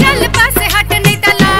गल पासे हट नहीं तला।